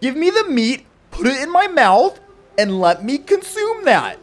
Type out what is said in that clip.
Give me the meat, put it in my mouth, and let me consume that.